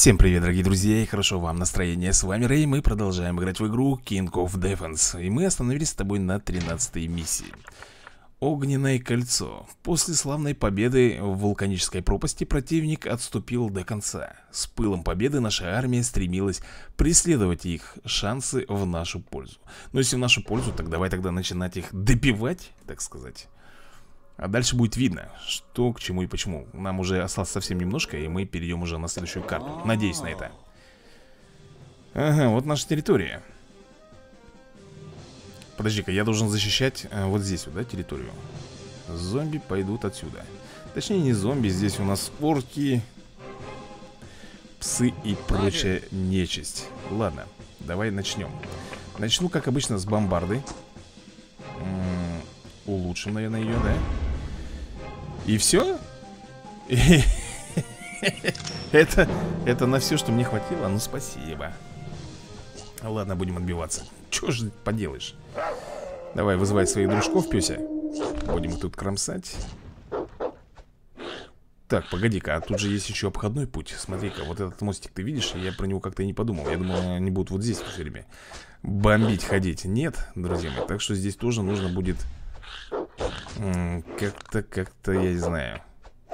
Всем привет, дорогие друзья, и хорошо вам настроение. С вами Рэй, мы продолжаем играть в игру King of Defense. И мы остановились с тобой на 13 миссии. Огненное кольцо. После славной победы в вулканической пропасти противник отступил до конца. С пылом победы наша армия стремилась преследовать их шансы в нашу пользу. Но если в нашу пользу, так давай тогда начинать их добивать, так сказать. А дальше будет видно, что к чему и почему. Нам уже осталось совсем немножко И мы перейдем уже на следующую карту. Надеюсь на это. Ага, вот наша территория. Подожди-ка, я должен защищать а, вот здесь вот, да, территорию? Зомби пойдут отсюда. Точнее, не зомби, здесь у нас орки Псы и прочая нечисть. Ладно, давай начнем. Начну, как обычно, с бомбарды. М -м Улучшим, наверное, ее, да? И все? Это, это на все, что мне хватило? Ну, спасибо Ладно, будем отбиваться Че же поделаешь? Давай, вызывай своих дружков, Пёся Будем тут кромсать Так, погоди-ка, а тут же есть еще обходной путь Смотри-ка, вот этот мостик ты видишь? Я про него как-то и не подумал Я думал, они будут вот здесь все время Бомбить, ходить Нет, друзья мои Так что здесь тоже нужно будет как-то, как-то, я не знаю.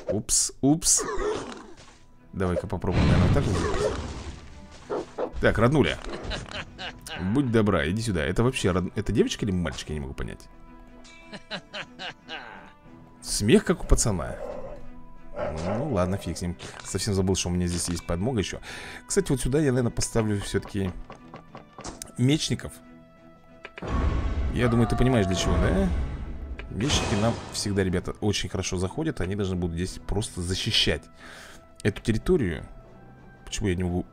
Упс, упс. Давай-ка попробуем, наверное, так Так, роднуля. Будь добра, иди сюда. Это вообще, род... это девочка или мальчик, я не могу понять? Смех, как у пацана. Ну, ладно, фиг с ним. Совсем забыл, что у меня здесь есть подмога еще Кстати, вот сюда я, наверное, поставлю все-таки Мечников. Я думаю, ты понимаешь, для чего, да? Мечники нам всегда, ребята, очень хорошо заходят Они должны будут здесь просто защищать Эту территорию. Почему я не могу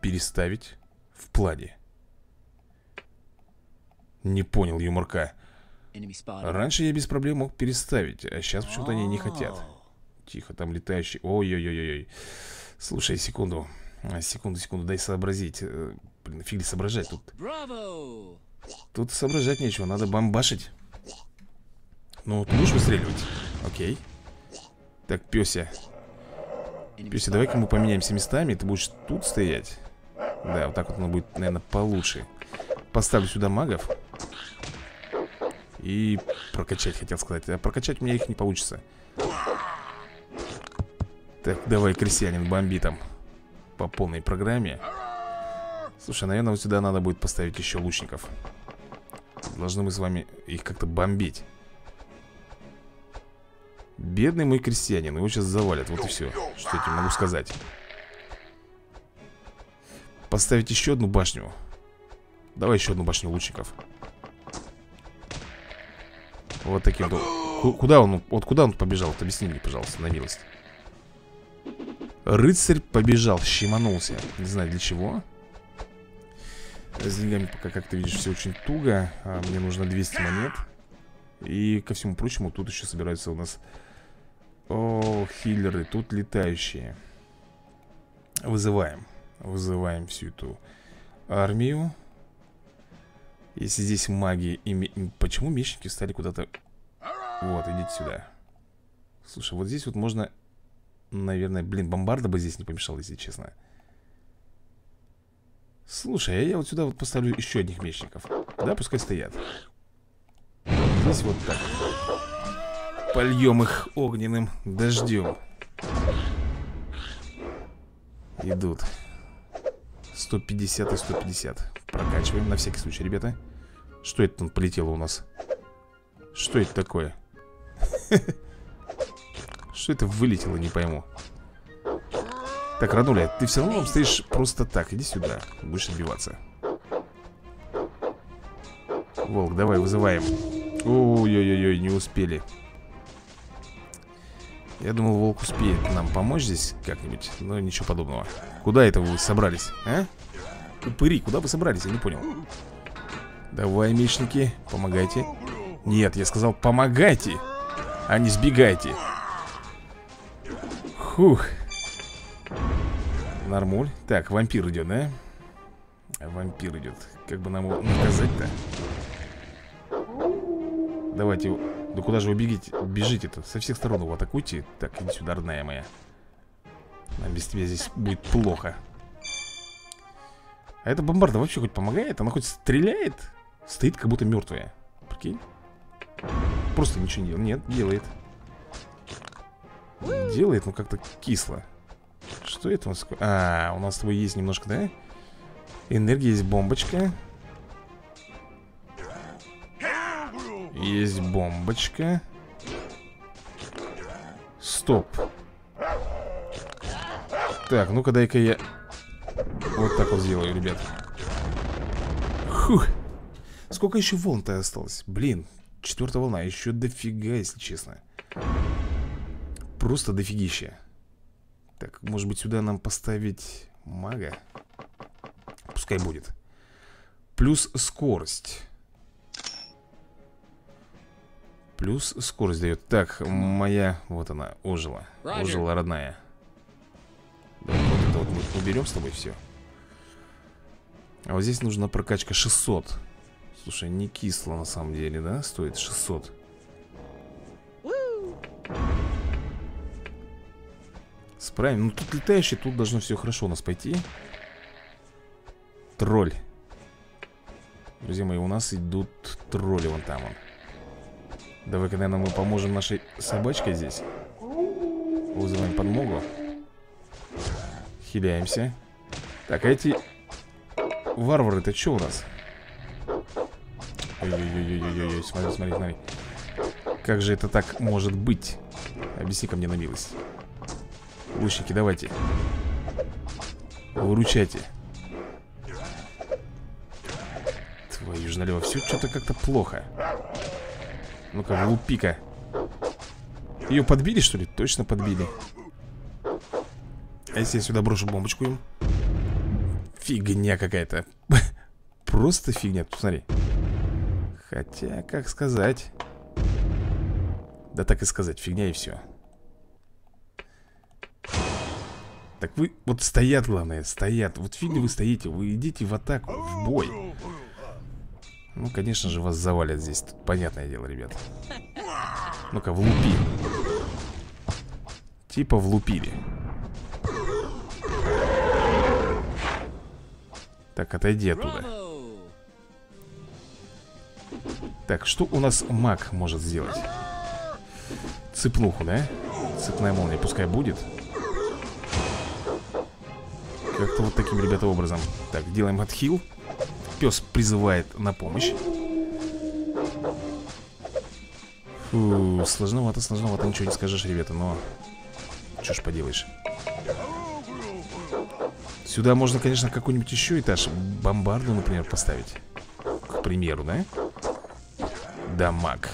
переставить в плане? Не понял, юморка. Раньше я без проблем мог переставить А сейчас почему-то они не хотят. Тихо, там летающий. Ой-ой-ой-ой Слушай, секунду. А, Секунду, секунду, дай сообразить. Э, Блин, фиг ли соображать тут? Тут соображать нечего, надо бомбашить ну, ты будешь выстреливать? Окей. Так, Пёся. Пёся, давай-ка мы поменяемся местами. Ты будешь тут стоять? Да, вот так вот оно будет, наверное, получше. Поставлю сюда магов. И прокачать, хотел сказать. А прокачать у меня их не получится. Так, давай, крестьянин, бомби там По полной программе. Слушай, наверное, вот сюда надо будет поставить еще лучников. Должны мы с вами их как-то бомбить Бедный мой крестьянин, его сейчас завалят, вот и все Что я тебе могу сказать? Поставить еще одну башню. Давай еще одну башню лучников. Вот таким вот. Куда он, вот куда он побежал? Вот объясни мне, пожалуйста, на милость. Рыцарь побежал, щеманулся. Не знаю для чего. С деньгами пока, как ты видишь, все очень туго. А Мне нужно 200 монет. И ко всему прочему, тут еще собираются у нас о, хиллеры, тут летающие. Вызываем Вызываем всю эту армию. Если здесь маги и... Почему мечники стали куда-то... Вот, идите сюда. Слушай, вот здесь вот можно... Наверное, блин, бомбарда бы здесь не помешал, если честно. Слушай, а я вот сюда вот поставлю еще одних мечников. Да, пускай стоят. Здесь вот так Польем их огненным дождем. Идут. 150 и 150 Прокачиваем на всякий случай, ребята. Что это там полетело у нас? Что это такое? Что это вылетело, не пойму. Так, Радуля, ты все равно стоишь просто так. Иди сюда, будешь отбиваться. Волк, давай, вызываем. Ой-ой-ой, не успели я думал, волк успеет нам помочь здесь как-нибудь Но ничего подобного. Куда это вы собрались, а? Упыри, куда вы собрались, я не понял. Давай, мечники, помогайте. Нет, я сказал, помогайте А не сбегайте. Хух Нормуль. Так, вампир идет, да? Вампир идет. Как бы нам его наказать-то? Давайте да куда же вы бегите? Бежите-то, со всех сторон его атакуйте Так, иди сюда, родная моя Нам без тебя здесь будет плохо А эта бомбарда вообще хоть помогает? Она хоть стреляет? Стоит как будто мертвая Прикинь Просто ничего не делает Нет, делает Делает, но как-то кисло Что это у нас? А, у нас с тобой есть немножко, да? Энергия есть бомбочка Есть бомбочка. Стоп. Так, ну-ка дай-ка я Вот так вот сделаю, ребят. Фух Сколько еще волн-то осталось? Блин, четвертая волна Еще дофига, если честно. Просто дофигища. Так, может быть сюда нам поставить мага? Пускай будет. Плюс скорость Плюс скорость дает Так, моя, вот она, ожила. Ожила родная. Давай вот это вот мы уберем с тобой все А вот здесь нужна прокачка 600 Слушай, не кисло на самом деле, да? Стоит 600 Справим, ну тут летающий, тут должно все хорошо у нас пойти. Тролль. Друзья мои, у нас идут тролли вон там он Давай-ка, наверное, мы поможем нашей собачке здесь? Вызываем подмогу. Хиляемся. Так, а эти варвары-то что у нас? Ой-ой-ой-ой-ой, смотри, смотри, смотри. Как же это так может быть? Объясни-ка мне на милость. Лучники, давайте. Выручайте. Твою же налево Все что-то как-то плохо ну-ка, лупика Ее подбили, что ли? Точно подбили. А если я сюда брошу бомбочку им? Фигня какая-то. Просто фигня, посмотри Хотя, как сказать? Да так и сказать, фигня и все Так вы, вот стоят, главное, стоят. Вот фигня вы стоите, вы идите в атаку, в бой ну, конечно же, вас завалят здесь. Тут понятное дело, ребят Ну-ка, влупи. Типа влупили. Так, отойди оттуда. Так, что у нас маг может сделать? Цепнуху, да? Цепная молния пускай будет. Как-то вот таким, ребята, образом. Так, делаем отхил Пес призывает на помощь. Фу, сложновато, сложновато, ничего не скажешь, ребята, но Что ж поделаешь. Сюда можно, конечно, какой-нибудь еще этаж Бомбарду, например, поставить. К примеру, да? Дамаг.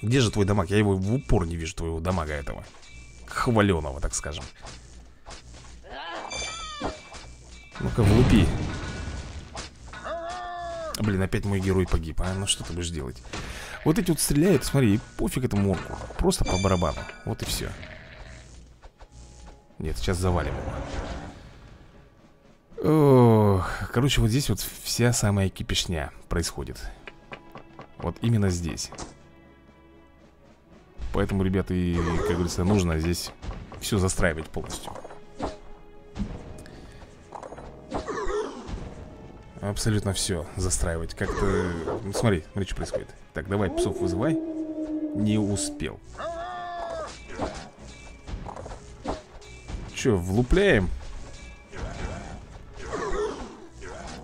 Где же твой дамаг? Я его в упор не вижу, твоего дамага этого. Хваленого, так скажем. Ну-ка, влупи Блин, опять мой герой погиб, а? Ну что ты будешь делать? Вот эти вот стреляют, смотри, пофиг этому морку Просто по барабану, вот и все Нет, сейчас завалим его. Ох, короче, вот здесь вот вся самая кипишня происходит. Вот именно здесь. Поэтому, ребята, и, как говорится, нужно здесь все застраивать полностью Абсолютно все застраивать. Как-то... Ну, смотри, смотри, что происходит. Так, давай псов вызывай. Не успел. Че, влупляем?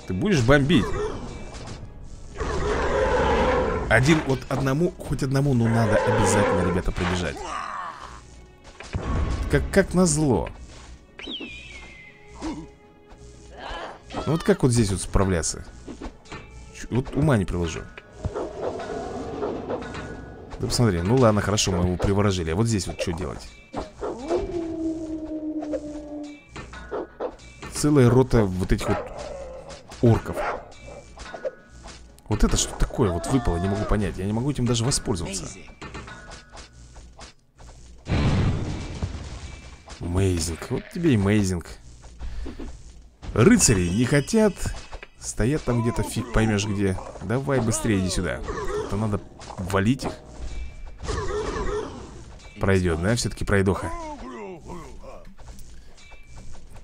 Ты будешь бомбить? Один, вот одному, хоть одному, ну надо обязательно, ребята, пробежать. Как, как назло Ну вот как вот здесь вот справляться? Вот ума не приложу. Да посмотри, ну ладно, хорошо, мы его приворожили. А вот здесь вот что делать? Целая рота вот этих вот орков. Вот это что такое вот выпало, не могу понять. Я не могу этим даже воспользоваться. Мейзинг, вот тебе и мейзинг Рыцари не хотят. Стоят там где-то, фиг поймешь где. Давай быстрее иди сюда. Это надо валить их. Пройдет, да? Все-таки пройдоха.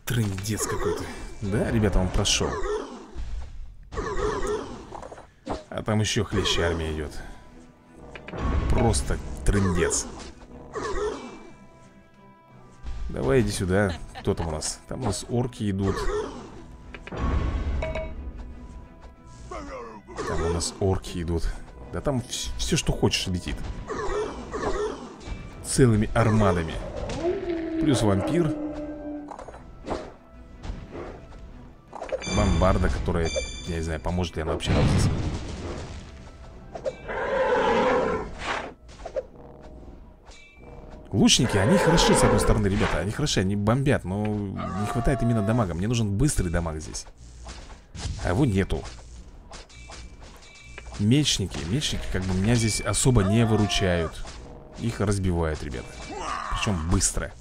Трындец какой-то. Да, ребята, он прошел А там еще хлеще армия идет Просто трындец. Давай иди сюда. Кто там у нас? Там у нас орки идут нас орки идут. Да там все, что хочешь летит. Целыми армадами. Плюс вампир. Бомбарда, которая, я не знаю, поможет ли она вообще нам Лучники, они хороши, с одной стороны, ребята. Они хороши, они бомбят, но не хватает именно дамага. Мне нужен быстрый дамаг здесь. А его нету Мечники, мечники как бы меня здесь особо не выручают. Их разбивают, ребята. Причем быстро.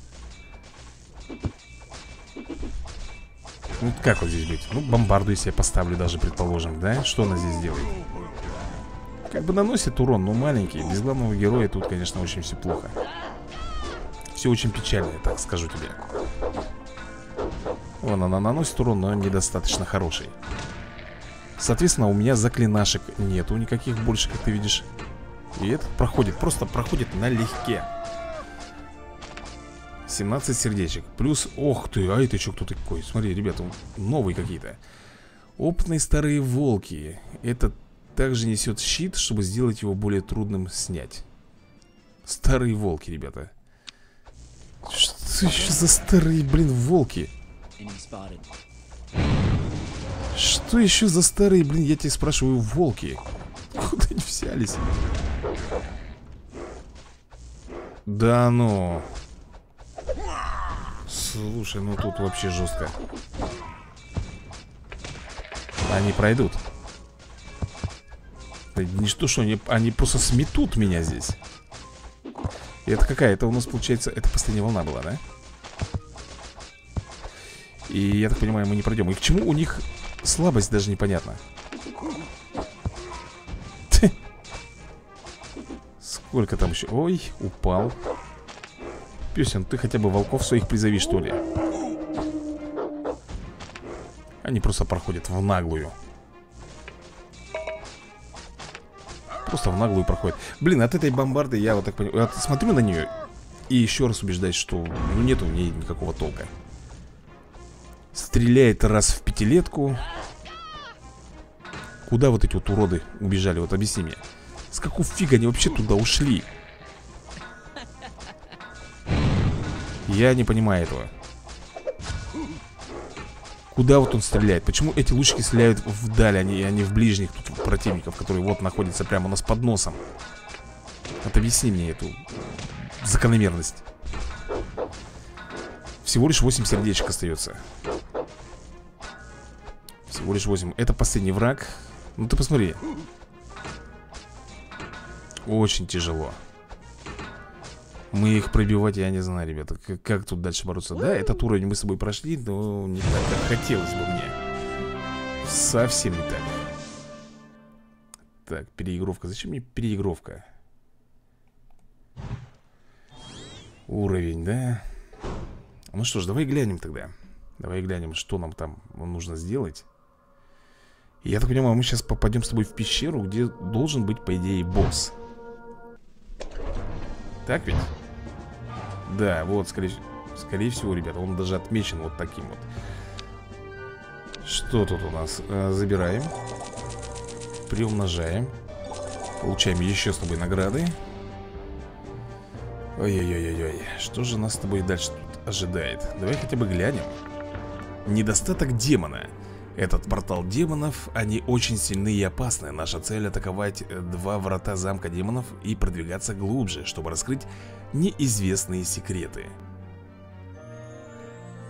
Ну как вот здесь быть? Ну бомбарду если я поставлю даже, предположим, да? Что она здесь делает? Как бы наносит урон, но маленький. Без главного героя тут, конечно, очень все плохо. Все очень печально, так скажу тебе. Вон она наносит урон, но недостаточно хороший Соответственно, у меня заклинашек нету никаких больше, как ты видишь. И этот проходит, просто проходит налегке. 17 сердечек. Плюс, ох ты, а это что кто такой? Смотри, ребята, новые какие-то. Опытные старые волки. Это также несет щит, чтобы сделать его более трудным снять. Старые волки, ребята. Что еще за старые, блин, волки? Что еще за старые, блин, я тебя спрашиваю, волки? Куда они взялись? Да ну Слушай, ну тут вообще жестко Они пройдут Не что, что они, они просто сметут меня здесь и это какая? Это у нас получается, это последняя волна была, да? И я так понимаю, мы не пройдем. И к чему у них слабость даже непонятно. Сколько там еще? Ой, упал. Песен, ты хотя бы волков своих призови, что ли? Они просто проходят в наглую. Просто в наглую проходит Блин, от этой бомбарды я вот так понимаю Смотрю на нее и еще раз убеждаюсь, что ну, нет у нее никакого толка Стреляет раз в пятилетку Куда вот эти вот уроды убежали? Вот объясни мне С какого фига они вообще туда ушли? Я не понимаю этого Куда вот он стреляет? Почему эти лучники стреляют вдаль, а не, а не в ближних тут противников, которые вот находятся прямо у нас под носом? Вот объясни мне эту закономерность. Всего лишь 8 сердечек остается. Всего лишь 8. Это последний враг. Ну ты посмотри. Очень тяжело. Мы их пробивать, я не знаю, ребята как, как тут дальше бороться Да, этот уровень мы с собой прошли Но не так, как хотелось бы мне Совсем не так Так, переигровка Зачем мне переигровка? Уровень, да? Ну что ж, давай глянем тогда Давай глянем, что нам там нужно сделать Я так понимаю, мы сейчас попадем с тобой в пещеру Где должен быть, по идее, босс Так ведь? Да, вот, скорее, скорее всего, ребята, он даже отмечен вот таким вот. Что тут у нас? Э, забираем. Приумножаем. Получаем еще с тобой награды. Ой-ой-ой-ой. Что же нас с тобой дальше тут ожидает? Давай хотя бы глянем. Недостаток демона. Этот портал демонов, они очень сильны и опасны. Наша цель атаковать э, два врата замка демонов и продвигаться глубже, чтобы раскрыть неизвестные секреты.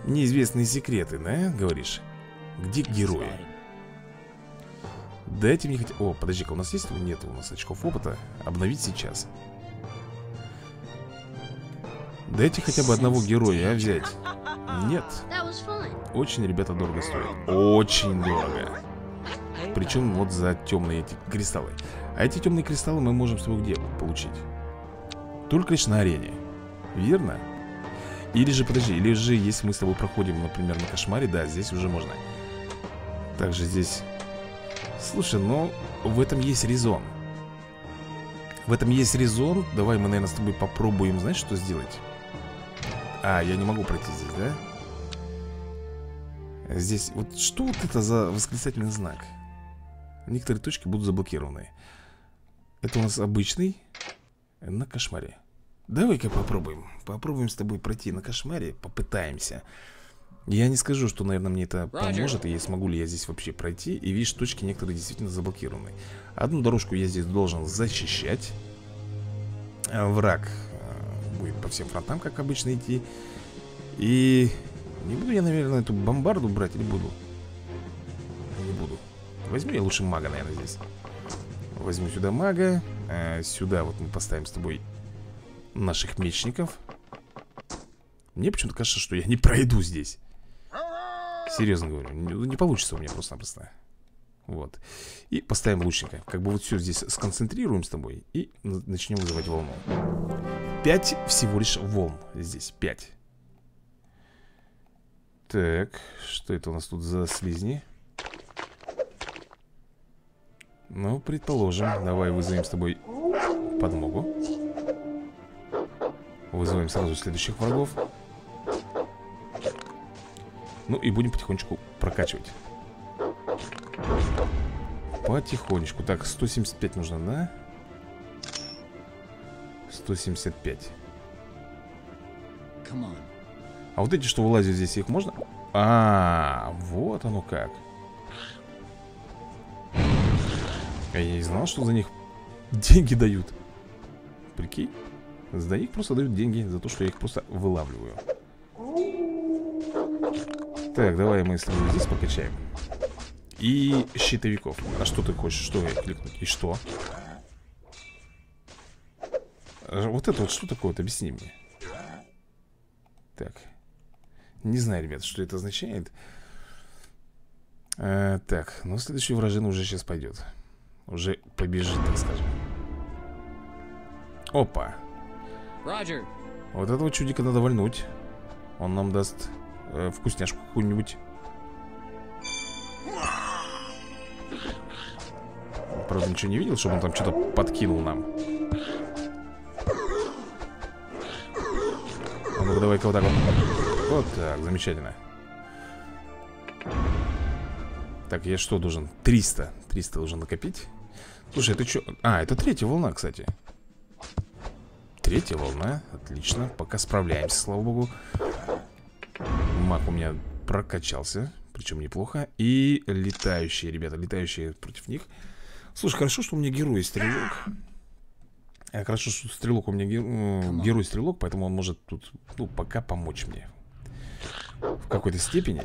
Неизвестные секреты, да, говоришь? Где герои? Дайте мне хоть... О, подожди-ка, у нас есть? Нет у нас очков опыта. Обновить сейчас. Дайте хотя бы одного героя, а взять? Нет. Очень, ребята, дорого стоит. Очень дорого. Причем вот за темные эти кристаллы. А эти темные кристаллы мы можем с тобой где получить? Только лишь на арене. Верно? Или же, подожди, или же, если мы с тобой проходим, например, на кошмаре Да, здесь уже можно Также здесь Слушай, ну, в этом есть резон В этом есть резон Давай мы, наверное, с тобой попробуем, знаешь, что сделать? А, я не могу пройти здесь, да? Здесь, вот что вот это за восклицательный знак? Некоторые точки будут заблокированы. Это у нас обычный На кошмаре. Давай-ка попробуем. Попробуем с тобой пройти на кошмаре Попытаемся. Я не скажу, что, наверное, мне это поможет И смогу ли я здесь вообще пройти. И видишь, точки некоторые действительно заблокированы. Одну дорожку я здесь должен защищать Враг будет по всем фронтам, как обычно, идти. И не буду я, наверное, эту бомбарду брать или буду? Не буду. Возьму я лучше мага, наверное, здесь. Возьму сюда мага. А Сюда вот мы поставим с тобой Наших мечников. Мне почему-то кажется, что я не пройду здесь. Серьезно говорю Не, получится у меня просто-напросто. Вот. И поставим лучника. Как бы вот все здесь сконцентрируем с тобой И начнем вызывать волну Пять всего лишь волн здесь Пять. Так, что это у нас тут за слизни? Ну, предположим Давай вызовем с тобой подмогу. Вызываем сразу следующих врагов. Ну и будем потихонечку прокачивать. Потихонечку. Так, 175 нужно, да? 175 а вот эти, что вылазят здесь, их можно? А, вот оно как А я не знал, что за них деньги дают Прикинь За них просто дают деньги За то, что я их просто вылавливаю Так, давай мы с тобой здесь покачаем И щитовиков А что ты хочешь? Что я кликнуть? И что? Вот это вот что такое? Вот объясни мне. Так. Не знаю, ребят, что это означает. А, Так, ну следующий вражина уже сейчас пойдет. Уже побежит, так скажем. Опа. Роджер. Вот этого чудика надо вальнуть Он нам даст э, вкусняшку какую-нибудь. Правда, ничего не видел, чтобы он там что-то подкинул нам Ну-ка, давай-ка вот так вот. Вот так, замечательно. Так, я что должен? 300 300 должен накопить. Слушай, это что? А, это третья волна, кстати. Третья волна, отлично. Пока справляемся, слава богу. Маг у меня прокачался Причем неплохо. И летающие, ребята, летающие против них. Слушай, хорошо, что у меня герой стрелок Хорошо, что стрелок у меня гер... герой-стрелок Поэтому он может тут, ну, пока помочь мне. В какой-то степени.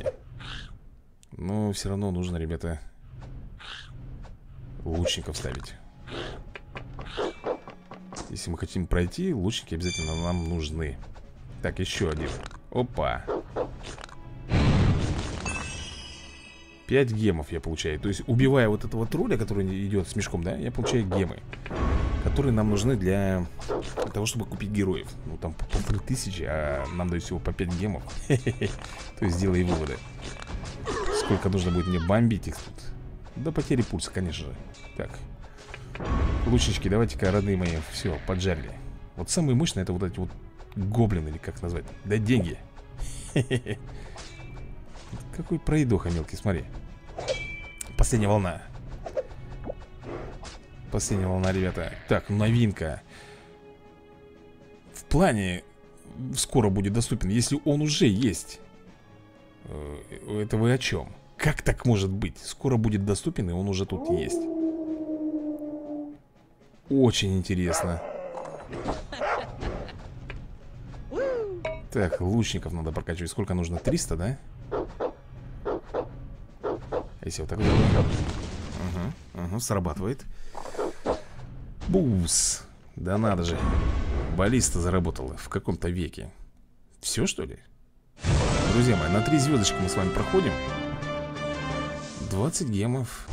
Но все равно нужно, ребята Лучников ставить. Если мы хотим пройти Лучники обязательно нам нужны. Так, еще один. Опа. 5 гемов я получаю. То есть убивая вот этого тролля, который идет с мешком, да Я получаю гемы Которые нам нужны для того, чтобы купить героев. Ну там по полторы тысячи, а нам дают всего по 5 гемов. То есть сделай выводы. Сколько нужно будет мне бомбить их тут? До потери пульса, конечно же. Так. Лучнички, давайте-ка, родные мои Все, поджарили. Вот самые мощные это вот эти вот гоблины Или как назвать? Да деньги. Какой проедоха мелкий, смотри. Последняя волна Последняя волна, ребята Так, новинка В плане Скоро будет доступен Если он уже есть э, Это вы о чем? Как так может быть? Скоро будет доступен и он уже тут есть Очень интересно Так, лучников надо прокачивать Сколько нужно? 300, да? Если вот так Угу, угу, срабатывает Бус Да надо же. Баллиста заработала в каком-то веке. Все что ли? Друзья мои, на три звездочки мы с вами проходим. 20 гемов.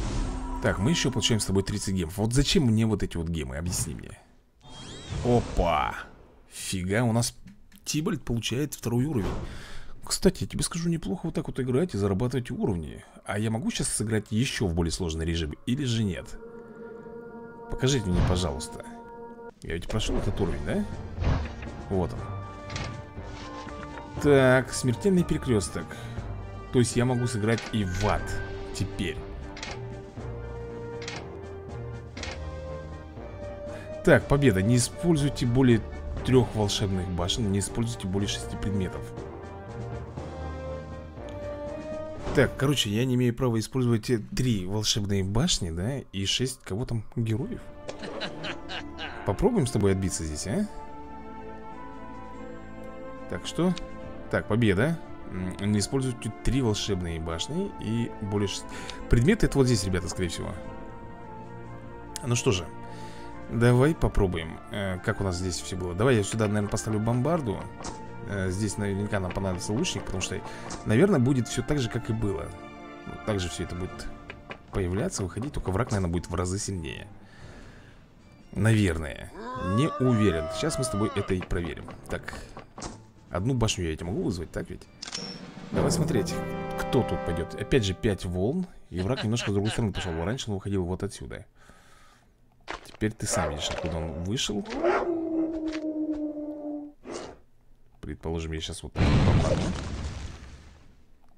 Так, мы еще получаем с тобой 30 гемов. Вот зачем мне вот эти вот гемы? Объясни мне. Опа! Фига, у нас Тибальд получает второй уровень. Кстати, я тебе скажу, неплохо вот так вот играть и зарабатывать уровни. А я могу сейчас сыграть еще в более сложный режим или же нет? Покажите мне, пожалуйста Я ведь прошел этот уровень, да? Вот он Так, смертельный перекресток То есть я могу сыграть и в ад Теперь Так, победа. Не используйте более трех волшебных башен, не используйте более шести предметов. Так, короче, я не имею права использовать три волшебные башни, да, и шесть кого там героев. Попробуем с тобой отбиться здесь, а? Так, что? Так, победа. Не используйте три волшебные башни и более шесть... Предметы это вот здесь, ребята, скорее всего. Ну что же, Давай попробуем э, Как у нас здесь все было Давай я сюда, наверное, поставлю бомбарду Здесь наверняка нам понадобится лучник Потому что, наверное, будет все так же, как и было. Ну, Так же все это будет появляться, выходить Только враг, наверное, будет в разы сильнее. Наверное. Не уверен. Сейчас мы с тобой это и проверим. Так Одну башню я эти могу вызвать, так ведь? Давай смотреть, кто тут пойдет Опять же 5 волн И враг немножко с другой стороны пошел Раньше он выходил вот отсюда. Теперь ты сам видишь, откуда он вышел Предположим, я сейчас вот так попаду.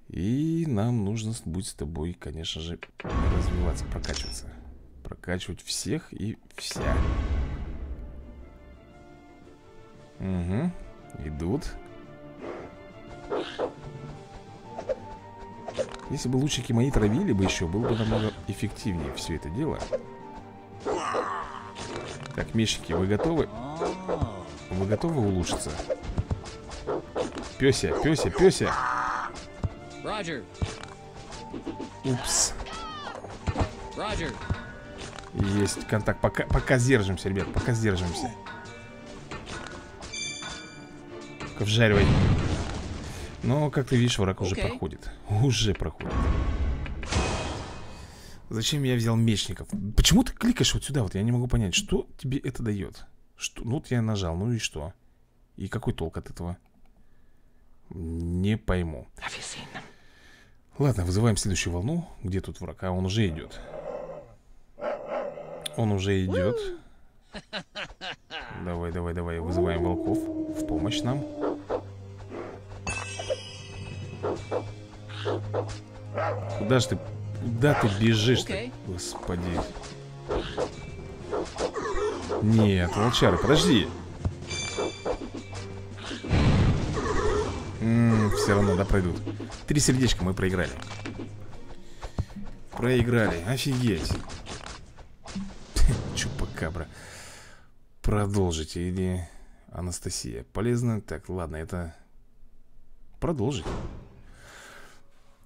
И нам нужно будет с тобой, конечно же, развиваться, прокачиваться. Прокачивать всех и вся. Угу, идут. Если бы лучники мои травили бы еще, было бы намного эффективнее все это дело. Так, мешики, вы готовы? Вы готовы улучшиться? Пёся, пёся, пёся Упс Есть контакт, пока, пока сдержимся, ребят, пока сдержимся Вжаривай Но, как ты видишь, враг уже проходит Уже проходит Зачем я взял мечников? Почему ты кликаешь вот сюда? Вот я не могу понять, что тебе это дает? Что? Ну вот я нажал, ну и что? И какой толк от этого? Не пойму. Ладно, вызываем следующую волну. Где тут враг? А он уже идет. Он уже идет. Давай, давай, давай, вызываем волков в помощь нам. Куда же ты Куда ты бежишь -то? Господи Нет, волчары, подожди Все равно, да, пройдут. Три сердечка мы проиграли. Проиграли, офигеть. Чупакабра. Продолжите или Анастасия Полезно, так, ладно, это Продолжить.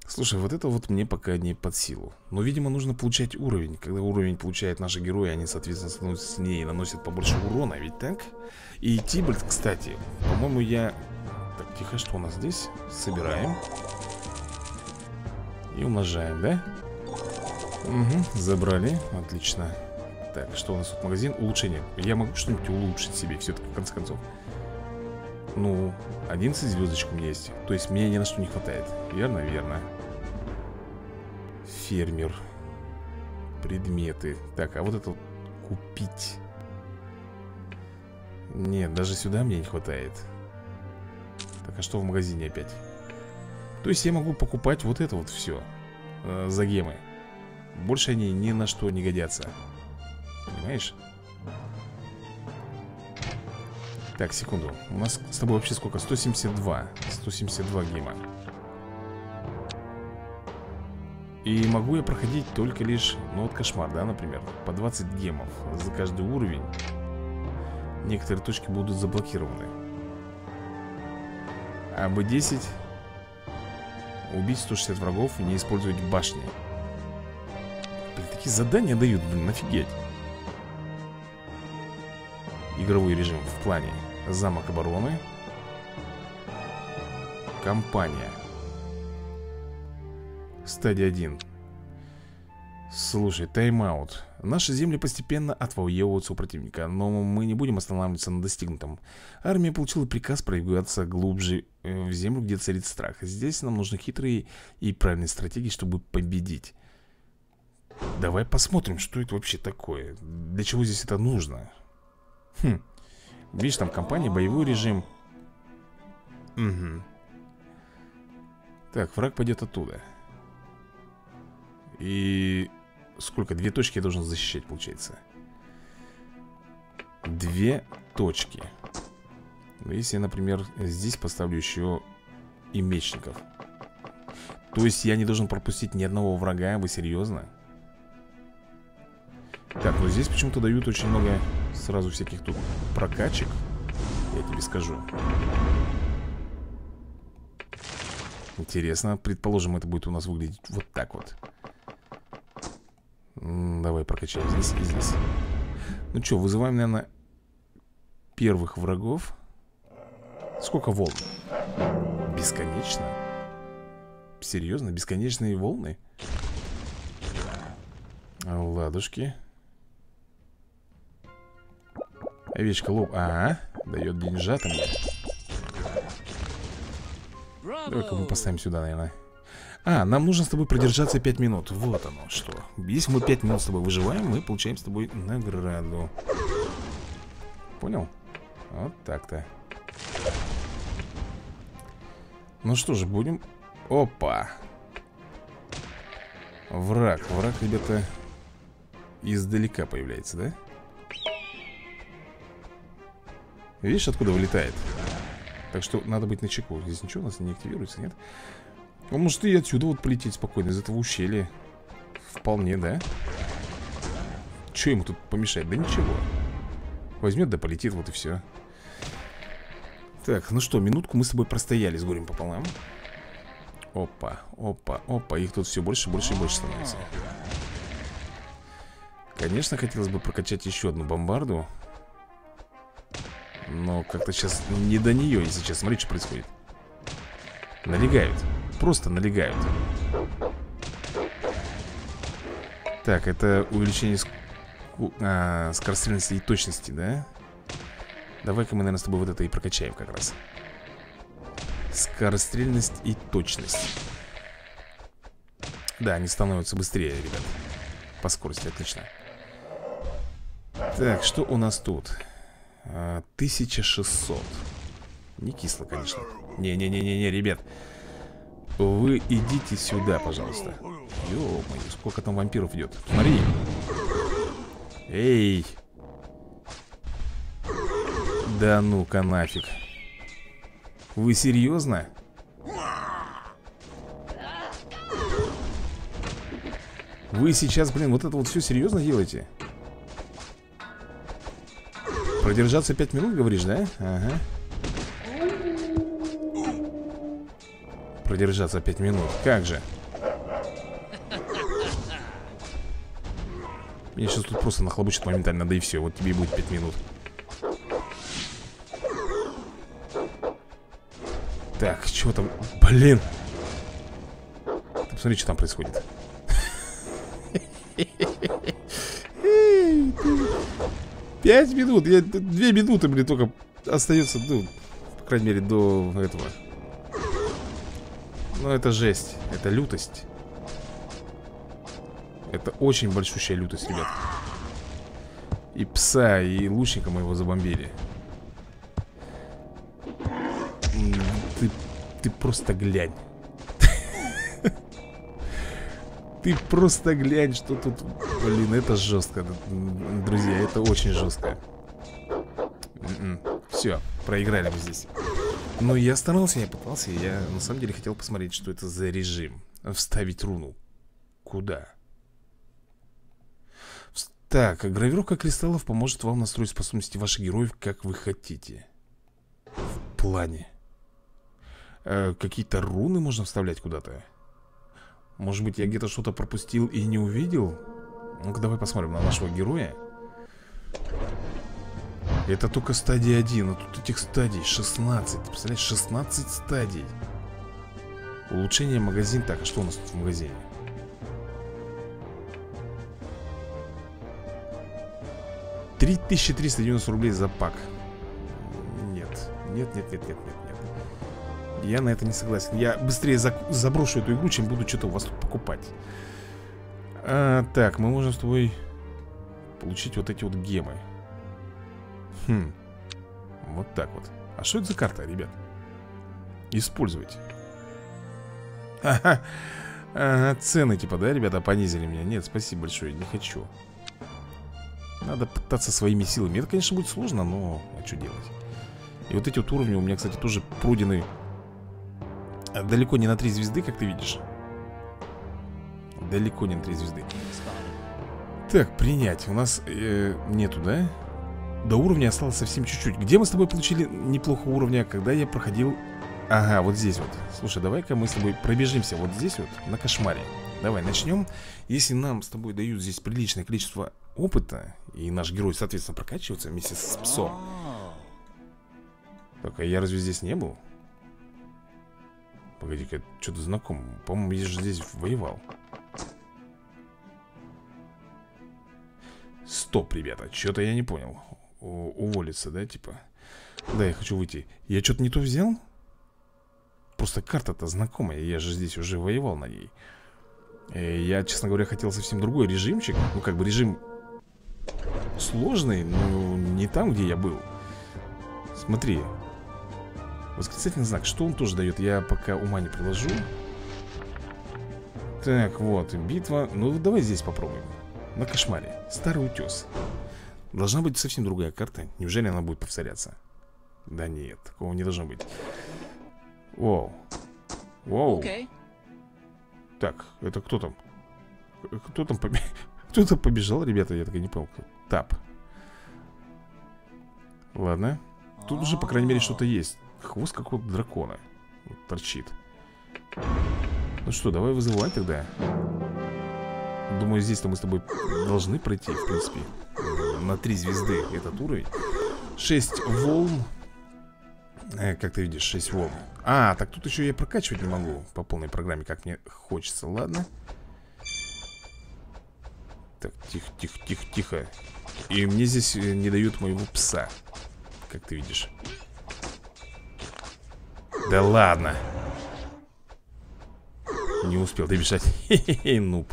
Слушай, вот это вот мне пока не под силу. Но, видимо, нужно получать уровень. Когда уровень получают наши герои Они, соответственно, становятся сильнее и наносят побольше урона Ведь так? И Тибальт, кстати По-моему, я... Так, тихо, что у нас здесь? Собираем. И умножаем, да? Угу, забрали, отлично. Так, что у нас тут? Магазин? Улучшение Я могу что-нибудь улучшить себе все-таки, в конце концов. Ну, 11 звездочек у меня есть. То есть мне ни на что не хватает. Верно? Верно. Фермер. Предметы. Так, а вот это купить. Нет, даже сюда мне не хватает Так, а что в магазине опять? То есть я могу покупать вот это вот все э, За гемы. Больше они ни на что не годятся. Понимаешь? Так, секунду. У нас с тобой вообще сколько? 172 172 гема. И могу я проходить только лишь Ну вот кошмар, да, например По 20 гемов за каждый уровень. Некоторые точки будут заблокированы А Б10 Убить 160 врагов и не использовать башни. Блин, такие задания дают, блин, нафигеть Игровой режим в плане Замок обороны. Компания. Стадия 1 Слушай, тайм-аут. Наши земли постепенно отвоевываются у противника Но мы не будем останавливаться на достигнутом. Армия получила приказ продвигаться глубже в землю, где царит страх. Здесь нам нужны хитрые и правильные стратегии, чтобы победить. Давай посмотрим, что это вообще такое. Для чего здесь это нужно? Хм. Видишь, там компания, боевой режим. Угу Так, враг пойдет оттуда. И Сколько? Две точки я должен защищать, получается. Две точки Если я, например, здесь поставлю еще и мечников. То есть я не должен пропустить ни одного врага, вы серьезно? Так, ну здесь почему-то дают очень много сразу всяких тут прокачек Я тебе скажу. Интересно, предположим, это будет у нас выглядеть вот так вот. Давай прокачаем здесь и здесь. Ну что, вызываем, наверное, первых врагов Сколько волн? Бесконечно? Серьезно? Бесконечные волны? Ладушки Овечка лоб А, -а, дает деньжата мне Давай-ка мы поставим сюда, наверное а, нам нужно с тобой продержаться 5 минут Вот оно что Если мы 5 минут с тобой выживаем Мы получаем с тобой награду Понял? Вот так-то Ну что же, будем Опа Враг, враг, ребята Издалека появляется, да? Видишь, откуда вылетает? Так что надо быть начеку Здесь ничего у нас не активируется, нет? Он может и отсюда вот полететь спокойно, из этого ущелья Вполне, да? Че ему тут помешает? Да ничего Возьмет да полетит, вот и все Так, ну что, минутку мы с тобой простояли с горем пополам. Опа, опа, опа Их тут все больше, больше и больше становится. Конечно, хотелось бы прокачать еще одну бомбарду. Но как-то сейчас не до нее, если сейчас Смотри, что происходит. Налегают. Просто налегают. Так, это увеличение ск... а, скорострельности и точности, да? Давай-ка мы, наверное, с тобой вот это и прокачаем как раз. Скорострельность и точность. Да, они становятся быстрее, ребят. По скорости, отлично. Так, что у нас тут? 1600 а, Не кисло, конечно. Не-не-не-не, ребят. Вы идите сюда, пожалуйста. Ё-моё, сколько там вампиров идет? Смотри. Эй Да ну-ка нафиг Вы серьезно? Вы сейчас, блин, вот это вот все серьезно делаете? Продержаться 5 минут, говоришь, да? Ага продержаться 5 минут Как же Меня сейчас тут просто нахлобучат моментально Да и все, вот тебе и будет 5 минут Так, что там? Блин. Ты посмотри, что там происходит. Пять минут, я, две минуты, блин, только остается, ну, по крайней мере, до этого. Ну это жесть, это лютость. Это очень большущая лютость, ребят. И пса, и лучника моего забомбили просто глянь. Ты просто глянь, что тут Блин, это жестко Друзья, это очень жестко. М-м. Все, проиграли мы здесь. Но я старался, я пытался Я на самом деле хотел посмотреть, что это за режим. Вставить руну. Куда? Так, гравировка кристаллов поможет вам настроить способности ваших героев, как вы хотите. В плане Э, какие-то руны можно вставлять куда-то? Может быть я где-то что-то пропустил и не увидел? Ну-ка давай посмотрим на нашего героя. Это только стадия 1 А тут этих стадий 16 Ты представляешь, 16 стадий. Улучшение магазин. Так, а что у нас тут в магазине? Три тысячи триста девяносто рублей за пак. Нет, нет, нет, нет, нет, нет. Я на это не согласен. Я быстрее за заброшу эту игру, чем буду что-то у вас тут покупать. А, Так, мы можем с тобой Получить вот эти вот гемы. Хм. Вот так вот. А что это за карта, ребят? Использовать. Ага Ага, цены типа, да, ребята, понизили меня? Нет, спасибо большое, не хочу. Надо пытаться своими силами. Это, конечно, будет сложно, но а что делать? И вот эти вот уровни у меня, кстати, тоже пройдены Далеко не на три звезды, как ты видишь. Далеко не на три звезды. Так, принять. У нас э, нету, да? До уровня осталось совсем чуть-чуть. Где мы с тобой получили неплохо уровня? Когда я проходил? Ага, вот здесь вот. Слушай, давай-ка мы с тобой пробежимся вот здесь вот На кошмаре. Давай, начнем. Если нам с тобой дают здесь приличное количество опыта И наш герой, соответственно, прокачивается вместе с псом. А я разве здесь не был? Погоди-ка, что-то знаком По-моему, я же здесь воевал. Стоп, ребята, что-то я не понял. У Уволиться, да, типа? Да, я хочу выйти. Я что-то не то взял? Просто карта-то знакомая, я же здесь уже воевал на ней. Э, Я, честно говоря, хотел совсем другой режимчик. Ну, как бы режим сложный, но не там, где я был. Смотри Восклицательный знак, что он тоже дает, я пока ума не приложу Так, вот, битва Ну, давай здесь попробуем На кошмаре, старый утес Должна быть совсем другая карта Неужели она будет повторяться? Да нет, такого не должно быть Воу. Воу. Okay. Так, это кто там? Кто там побежал? Кто-то побежал, ребята, я так и не понял. Тап. Ладно. Тут уже, по крайней мере, что-то есть. Хвост какого-то дракона. Торчит. Ну что, давай вызывать тогда. Думаю, здесь-то мы с тобой должны пройти, в принципе. На три звезды этот уровень. Шесть волн. Э, как ты видишь, 6 волн А, так тут еще я прокачивать не могу По полной программе, как мне хочется Ладно Так, тихо, тихо, тихо, тихо И мне здесь э, не дают моего пса Как ты видишь Да ладно Не успел добежать Хе-хе-хе, нуб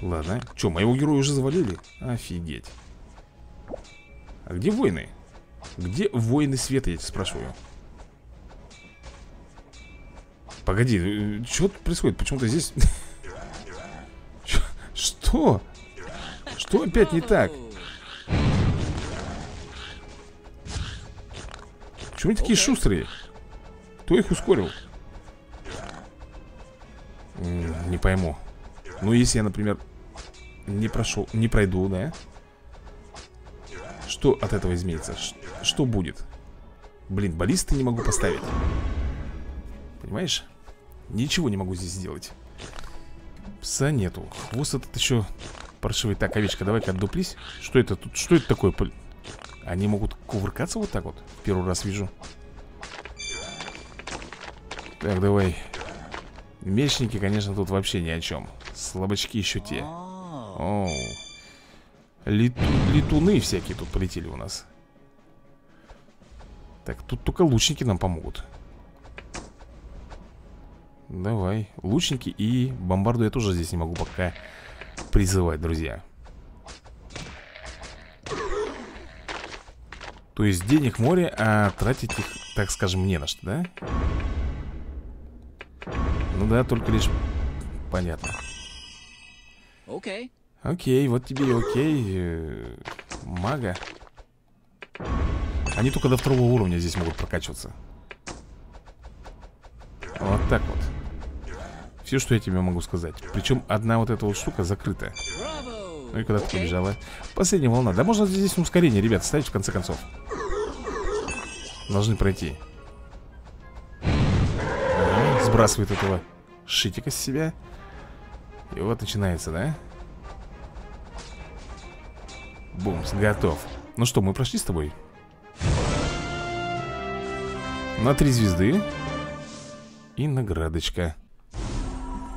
Ладно, что, моего героя уже завалили? Офигеть А где войны? Где воины света, я тебя спрашиваю? Погоди, э, что происходит? Почему-то здесь... Что? Что опять не так? Почему они такие шустрые? Кто их ускорил? Не пойму Ну, если я, например, не прошел, не пройду, да? Что от этого изменится? Что будет? Блин, баллисты не могу поставить Понимаешь? Ничего не могу здесь сделать Пса нету Хвост этот еще паршивый Так, овечка, давай-ка отдуплись Что это тут? Что это такое? Они могут кувыркаться вот так вот? Первый раз вижу. Так, давай. Мечники, конечно, тут вообще ни о чем. Слабочки еще те. Оу. Лету, летуны всякие тут полетели у нас. Так, тут только лучники нам помогут. Давай, лучники и бомбарду я тоже здесь не могу пока призывать, друзья То есть денег море, а тратить их, так скажем, не на что, да? Ну да, только лишь понятно. Окей. Okay. Окей, вот тебе и окей э, Мага. Они только до второго уровня здесь могут прокачиваться. Вот так вот. Все, что я тебе могу сказать. Причем одна вот эта вот штука закрыта Ну и когда ты побежала? Последняя волна. Да можно здесь ускорение, ребят, ставить в конце концов. Должны пройти. Сбрасывает этого шитика с себя. И вот начинается, да? Бумс, готов. Ну что, мы прошли с тобой? На три звезды. И наградочка.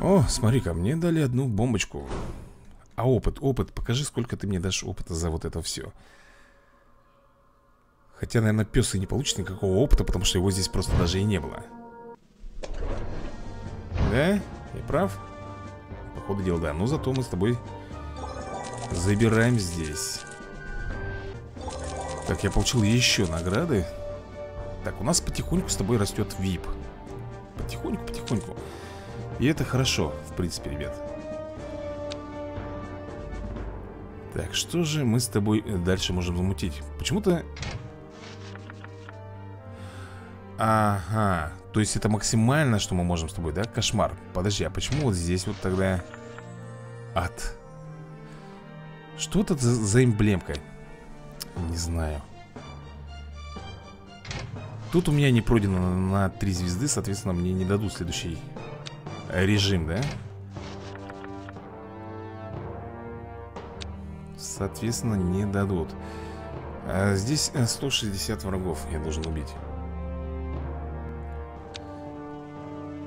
О, смотри-ка, мне дали одну бомбочку А опыт, опыт, покажи, сколько ты мне дашь опыта за вот это все Хотя, наверное, пес и не получит никакого опыта, потому что его здесь просто даже и не было. Да? Я прав? Походу дела, да. Но зато мы с тобой забираем здесь. Так, я получил еще награды. Так, у нас потихоньку с тобой растет VIP Потихоньку, потихоньку. И это хорошо, в принципе, ребят Так, что же мы с тобой дальше можем замутить? Почему-то... Ага, то есть это максимально, что мы можем с тобой, да? Кошмар Подожди, а почему вот здесь вот тогда ад? Что это за, за эмблемка? Не знаю Тут у меня не пройдено на 3 звезды Соответственно, мне не дадут следующий режим, да? Соответственно, не дадут а Здесь 160 э, врагов я должен убить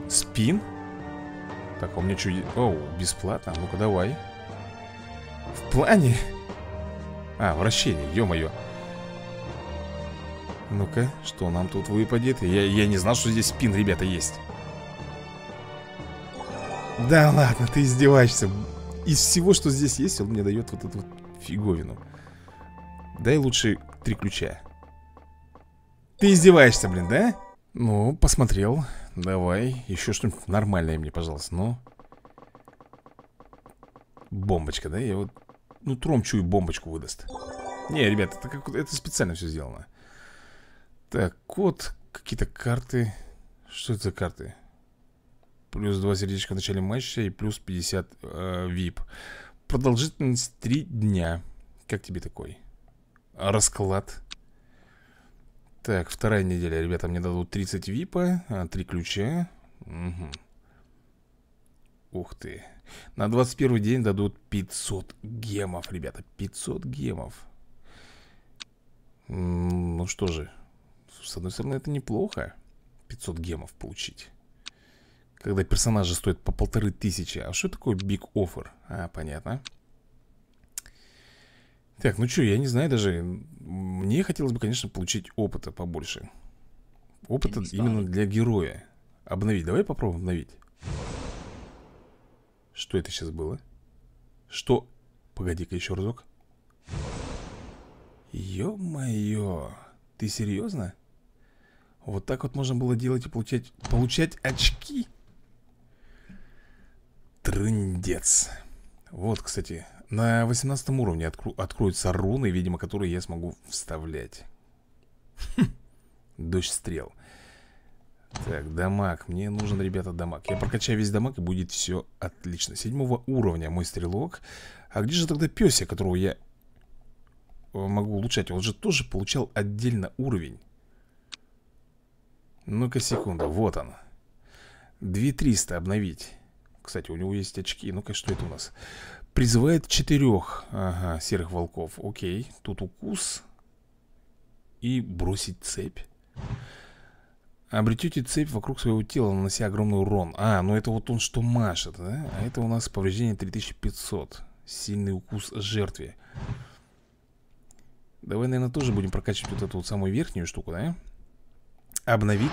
Спин? Так, а у меня что... Оу, бесплатно? Ну-ка, давай В плане? А, вращение, ё-моё Ну-ка, что нам тут выпадет? Я, я не знал, что здесь спин, ребята, есть Да ладно, ты издеваешься Из всего, что здесь есть, он мне дает вот эту вот фиговину. Дай лучше три ключа. Ты издеваешься, блин, да? Ну, посмотрел. Давай, еще что-нибудь нормальное мне, пожалуйста Ну. Бомбочка, да? Я вот Ну, тром чую, бомбочку выдаст. Не, ребят, это, как, это специально все сделано. Так, код Какие-то карты. Что это за карты? Плюс 2 сердечка в начале матча И плюс 50 э, VIP Продолжительность 3 дня. Как тебе такой? Расклад? Так, вторая неделя. Ребята, мне дадут 30 випа 3 ключа. Угу. Ух ты. На 21 день дадут 500 гемов, ребята. 500 гемов. Ну что же С одной стороны, это неплохо. 500 гемов получить когда персонажи стоят по полторы тысячи А что такое big offer? А, понятно Так, ну что, я не знаю даже Мне хотелось бы, конечно, получить опыта побольше Опыта именно для героя Обновить, давай попробуем обновить Что это сейчас было? Что? Погоди-ка еще разок Ё-моё Ты серьезно? Вот так вот можно было делать и получать, получать очки? Трындец Вот, кстати, на 18 уровне откро откроются руны, видимо, которые я смогу вставлять. Хм. Дождь стрел. Так, дамаг, мне нужен, ребята, дамаг. Я прокачаю весь дамаг и будет все отлично. Седьмого уровня мой стрелок. А где же тогда песик, которого я э, могу улучшать? Он же тоже получал отдельно уровень. Ну-ка, секунду, вот он. 2300 обновить кстати, у него есть очки. Ну-ка, что это у нас? Призывает четырех ага, серых волков. Окей, тут укус. И бросить цепь. Обретете цепь вокруг своего тела, нанося огромный урон. А, ну это вот он что машет, да? А это у нас повреждение 3500 Сильный укус жертве. Давай, наверное, тоже будем прокачивать вот эту вот самую верхнюю штуку, да? Обновить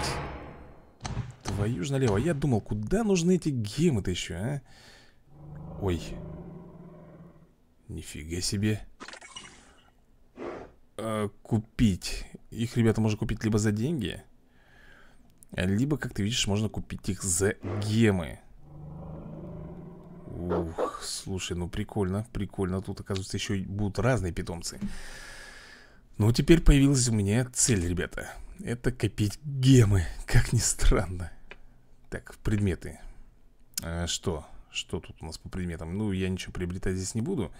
Твою ж налево. Я думал, куда нужны эти гемы-то еще, а? Ой. Нифига себе. А, Купить. Их, ребята, можно купить либо за деньги Либо, как ты видишь, можно купить их за гемы. Ух, слушай, ну прикольно, прикольно. Тут, оказывается, еще будут разные питомцы. Ну, теперь появилась у меня цель, ребята. Это копить гемы, как ни странно так, предметы. А, Что? Что тут у нас по предметам? Ну, я ничего приобретать здесь не буду.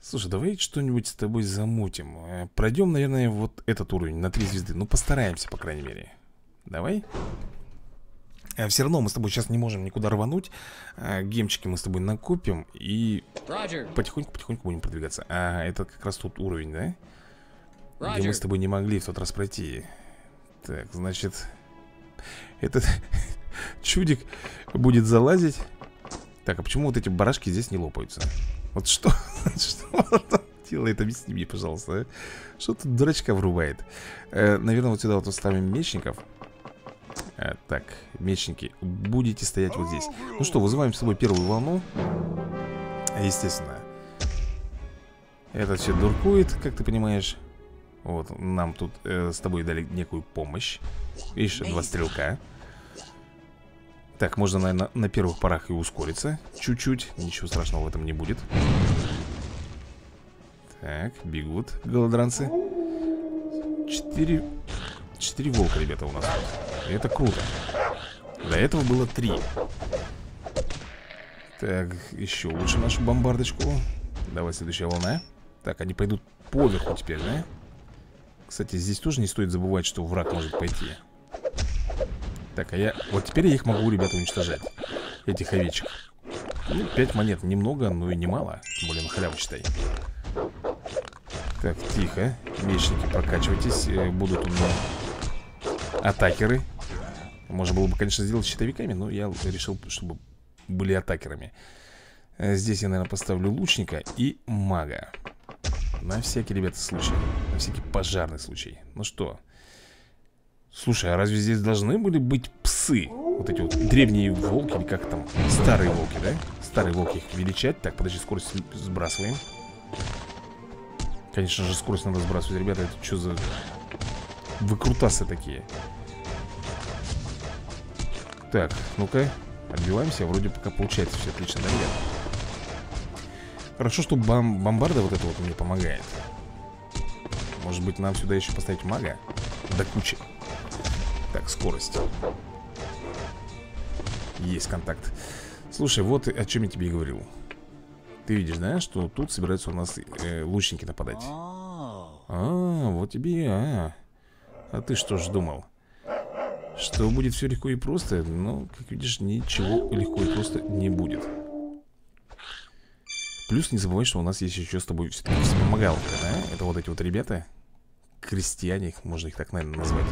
Слушай, давай что-нибудь с тобой замутим. Э, Пройдем, наверное, вот этот уровень на 3 звезды. Ну, постараемся, по крайней мере. Давай. А Все равно мы с тобой сейчас не можем никуда рвануть. Гемчики мы с тобой накупим И потихоньку-потихоньку будем продвигаться. А, это как раз тот уровень, да? Где мы с тобой не могли в тот раз пройти. Так, значит этот чудик будет залазить Так, а почему вот эти барашки здесь не лопаются? Вот что? Что делает? Объясни мне, пожалуйста. А? Что тут дурачка врубает? Э, наверное, вот сюда вот ставим мечников. Э, так, мечники, будете стоять вот здесь. Ну что, вызываем с собой первую волну. Естественно. Это все дуркует, как ты понимаешь. Вот, нам тут э, с тобой дали некую помощь. Видишь, два стрелка. Так, можно, наверное, на первых порах и ускориться. Чуть-чуть, ничего страшного в этом не будет. Так, бегут голодранцы. Четыре... Четыре волка, ребята, у нас тут. Это круто. До этого было три. Так, еще лучше нашу бомбардочку. Давай следующая волна. Так, они пойдут поверху теперь, да? Кстати, здесь тоже не стоит забывать, что враг может пойти. Так, а я... Вот теперь я их могу, ребята, уничтожать Этих овечек. Ну, 5 монет немного, но и немало Тем более на халяву, считай. Так, тихо Мечники, прокачивайтесь э, Будут у меня атакеры. Можно было бы, конечно, сделать щитовиками Но я решил, чтобы были атакерами. Э, Здесь я, наверное, поставлю лучника и мага На всякий, ребята, случай На всякий пожарный случай Ну что, Слушай, а разве здесь должны были быть псы? Вот эти вот древние волки, или как там? Старые волки, да? Старые волки их величать Так, подожди, скорость сбрасываем Конечно же, скорость надо сбрасывать Ребята, это что за выкрутасы такие? Так, ну-ка Отбиваемся, вроде пока получается все отлично, да, ребят? Хорошо, что бом бомбарда вот это вот мне помогает. Может быть, нам сюда еще поставить мага? До кучи так, скорость. Есть контакт. Слушай, вот о чем я тебе и говорил. Ты видишь, да, что тут собираются у нас э, лучники нападать? А, вот тебе а. а ты что ж думал? Что будет все легко и просто Но, как видишь, ничего легко и просто не будет Плюс не забывай, что у нас есть еще с тобой все-таки вспомогалка, да? Это вот эти вот ребята. Крестьяне, можно их так, наверное, назвать.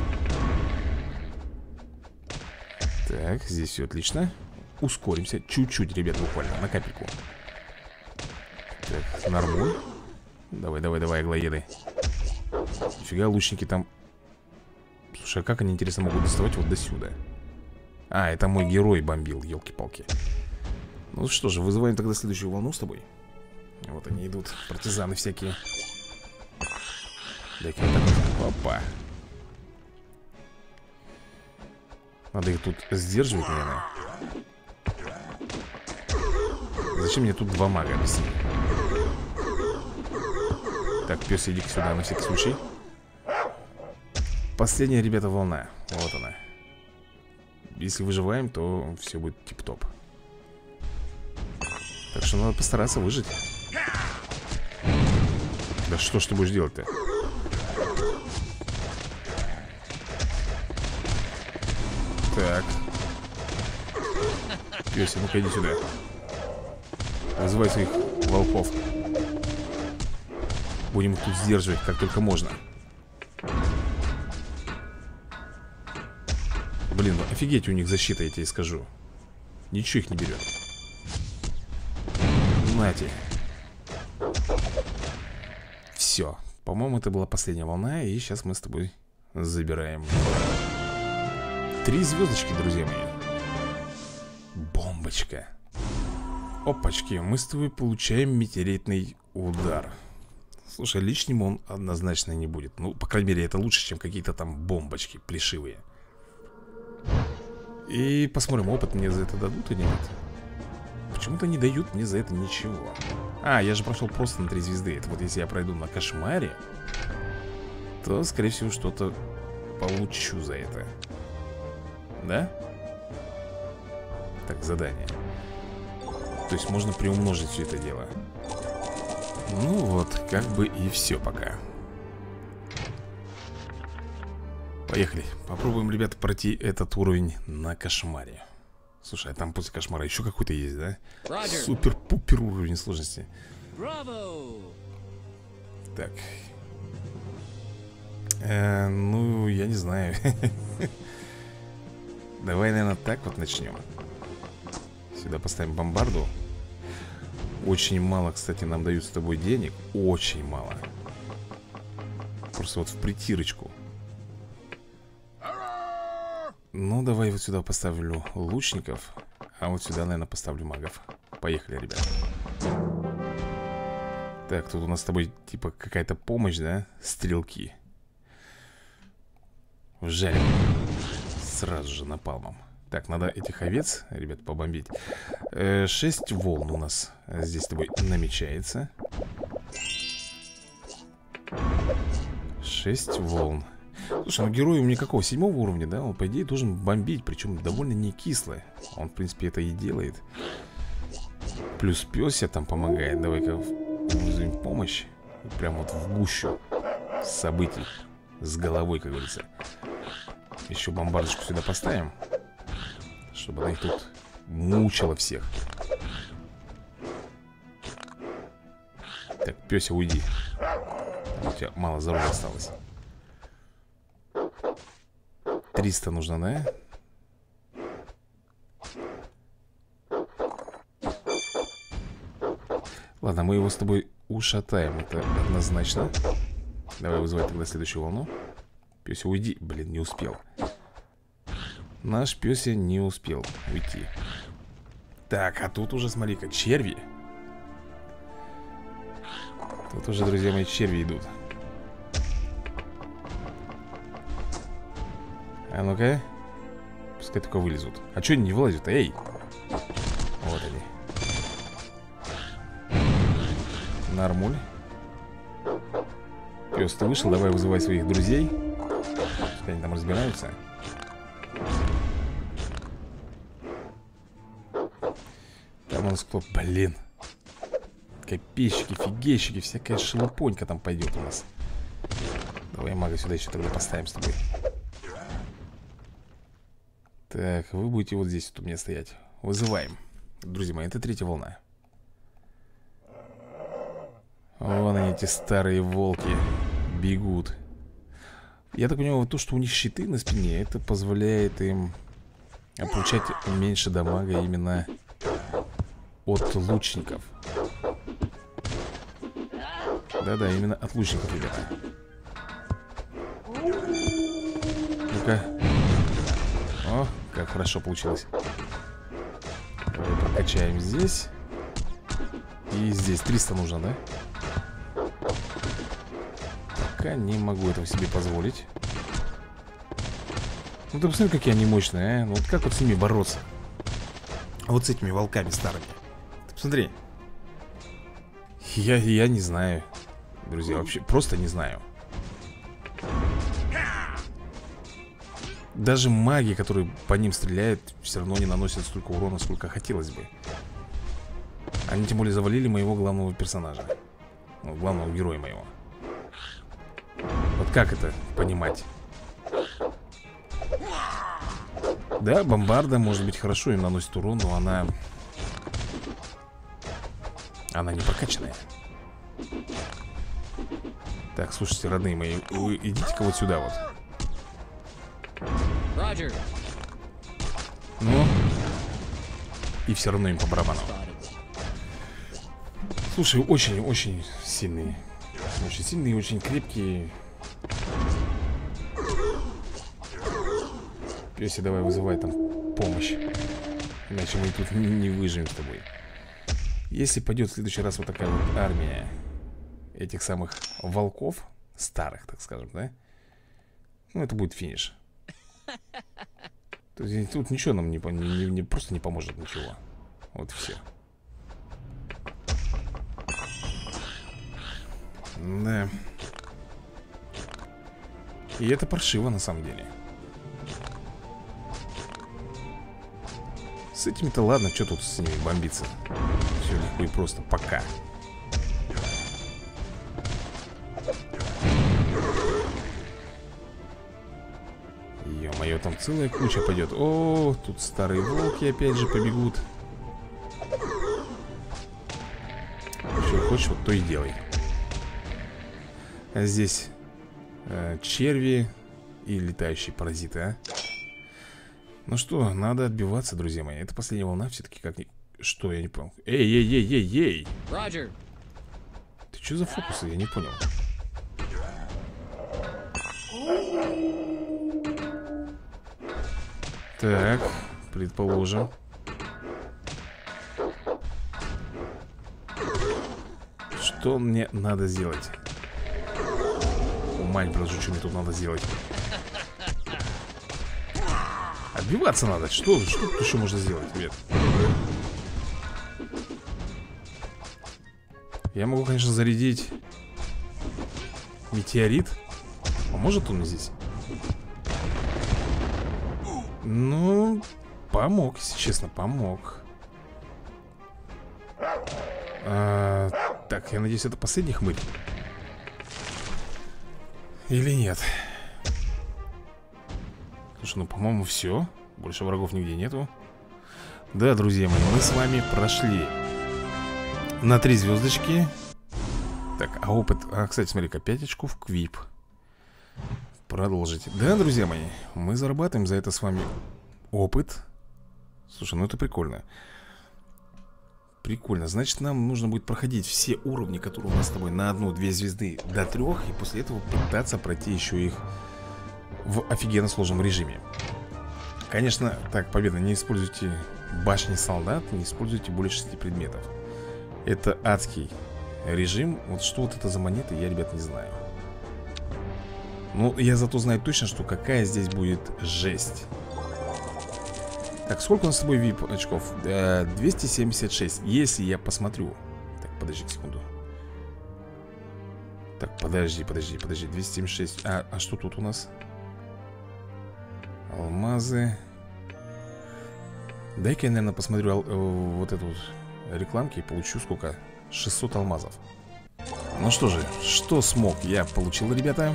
Так, здесь все отлично. Ускоримся чуть-чуть, ребят, буквально, на капельку. Так, нормуль Давай, давай, давай, аглоеды. Нифига, лучники там. Слушай, а как они, интересно, могут доставать вот до сюда? А, это мой герой бомбил, елки-палки Ну что же, вызываем тогда следующую волну с тобой Вот они идут, партизаны всякие. Так Опа. Надо их тут сдерживать, наверное. Зачем мне тут два мага, Так, пес, иди сюда на всякий случай. Последняя, ребята, волна. Вот она. Если выживаем, то все будет тип-топ. Так что надо постараться выжить Да что ж ты будешь делать-то? Так. Пёся, ну-ка иди сюда. Вызывай своих волков. Будем их тут сдерживать, как только можно. Блин, ну офигеть у них защита, я тебе скажу. Ничего их не берет. Нате Все По-моему, это была последняя волна И сейчас мы с тобой забираем. Три звездочки, друзья мои. Бомбочка. Опачки, мы с тобой получаем метеоритный удар. Слушай, лишним он однозначно не будет. Ну, по крайней мере, это лучше, чем какие-то там бомбочки плешивые. И посмотрим, опыт мне за это дадут или нет Почему-то не дают мне за это ничего. А, я же прошел просто на три звезды. Это вот если я пройду на кошмаре То, скорее всего, что-то получу за это. Да? Так, задание. То есть можно приумножить все это дело. Ну вот, как бы и все пока. Поехали. Попробуем, ребята, пройти этот уровень на кошмаре Слушай, а там после кошмара еще какой-то есть, да? Супер-пупер уровень сложности. Так. Э, Ну, я не знаю. Давай, наверное, так вот начнем Сюда поставим бомбарду. Очень мало, кстати, нам дают с тобой денег. Очень мало. Просто вот в притирочку Ну, давай вот сюда поставлю лучников А вот сюда, наверное, поставлю магов. Поехали, ребят. Так, тут у нас с тобой типа какая-то помощь, да? Стрелки. Вжарим Сразу же напалмом. Так, надо этих овец, ребят, побомбить. Э, Шесть волн у нас здесь с тобой намечается. Шесть волн Слушай, ну герой у меня какого? Седьмого уровня, да? Он, по идее, должен бомбить Причем довольно не кисло Он, в принципе, это и делает. Плюс пёся там помогает. Давай-ка вызовем помощь. Прям вот в гущу событий С головой, как говорится. Еще бомбардочку сюда поставим Чтобы она их тут мучила всех. Так, пёся, уйди. У тебя мало здоровья осталось 300 нужно, да? Ладно, мы его с тобой ушатаем Это однозначно. Давай вызывай тогда следующую волну. Пёся, уйди. Блин, не успел. Наш Пёся не успел уйти. Так, а тут уже, смотри-ка, черви. Тут уже, друзья мои, черви идут А ну-ка. Пускай только вылезут. А что они не вылазят? Эй! Вот они. Нормуль. Пес, ты вышел, давай вызывай своих друзей. Пускай они там разбираются. Там у нас кто? Блин. Копейщики, фигейщики Всякая шелупонька там пойдет у нас. Давай мага сюда еще тогда поставим с тобой так, вы будете вот здесь вот у меня стоять. Вызываем. Друзья мои, это третья волна. Вон они, эти старые волки Бегут. Я так понимаю, то, что у них щиты на спине Это позволяет им Получать меньше дамага именно От лучников. Да-да, именно от лучников, ребята как хорошо получилось. Давай прокачаем здесь. И здесь 300 нужно, да? Пока не могу этого себе позволить. Ну ты посмотри, какие они мощные, а. Ну вот как вот с ними бороться? Вот с этими волками старыми. Ты посмотри. Я, я не знаю Друзья, вообще просто не знаю Даже маги, которые по ним стреляют Все равно не наносят столько урона, сколько хотелось бы. Они тем более завалили моего главного персонажа. Ну, Главного героя моего. Вот как это понимать? Да, бомбарда может быть хорошо им наносит урон, но она... Она не прокачанная. Так, слушайте, родные мои, идите-ка вот сюда вот ну. И все равно им по барабану. Слушай, очень-очень сильные Очень сильные, очень крепкие Песи, давай вызывай там помощь. Иначе мы тут не, выживем с тобой. Если пойдет в следующий раз вот такая вот армия Этих самых волков Старых, так скажем, да Ну, это будет финиш тут ничего нам не, не, не, просто не поможет ничего. Вот все. Да. И это паршиво на самом деле. С этими-то ладно, что тут с ними бомбиться? Все легко и просто. Пока. Ё-моё, там целая куча пойдет О, тут старые волки опять же побегут. Что хочешь, вот то и делай. А Здесь э, черви и летающие паразиты, а? Ну что, надо отбиваться, друзья мои. Это последняя волна все-таки как. Что, я не понял? Эй, эй, эй, эй, эй! Роджер! Ты что за фокусы, я не понял Так, предположим Что мне надо сделать? Ума не приложу, что мне тут надо сделать Отбиваться надо Что, что тут еще можно сделать, ребят? Я могу, конечно, зарядить Метеорит Поможет он мне здесь? Ну, помог, если честно, помог. А, Так, я надеюсь, это последний хмырь? Или нет? Слушай, ну, по-моему, все Больше врагов нигде нету. Да, друзья мои, мы с вами прошли На три звездочки Так, а опыт... А, кстати, смотри-ка, 5 очков квип Продолжить. Да, друзья мои, мы зарабатываем за это с вами опыт. Слушай, ну это прикольно. Прикольно, значит нам нужно будет проходить все уровни, которые у нас с тобой на одну-две звезды до трех И после этого пытаться пройти еще их в офигенно сложном режиме. Конечно, так, победа, не используйте башни солдат, не используйте более 6 предметов. Это адский режим. Вот что вот это за монеты, я, ребят, не знаю ну, я зато знаю точно, что какая здесь будет жесть. Так, сколько у нас с тобой VIP очков? 276 э, Если я посмотрю. Так, подожди секунду. Так, подожди, подожди, подожди. 276 А, а что тут у нас? Алмазы. Дай-ка я, наверное, посмотрю э, вот эту вот рекламки и получу сколько? 600 алмазов Ну что же, что смог я получил, ребята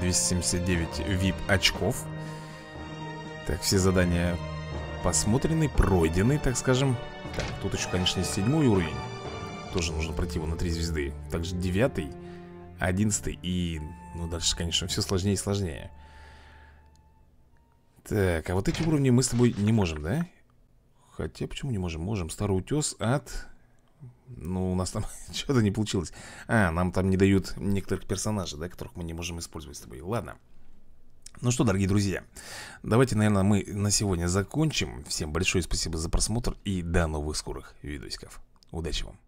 279 VIP очков Так, все задания посмотрены, пройдены, так скажем Так, тут еще, конечно, седьмой уровень Тоже нужно пройти его на 3 звезды Также девятый, одиннадцатый и... Ну, дальше, конечно, все сложнее и сложнее Так, а вот эти уровни мы с тобой не можем, да? Хотя, почему не можем? Можем. Старый утес от ну, у нас там что-то не получилось А, нам там не дают некоторых персонажей, да, которых мы не можем использовать с тобой Ладно ну что, дорогие друзья, давайте, наверное, мы на сегодня закончим. Всем большое спасибо за просмотр и до новых скорых видосиков. Удачи вам!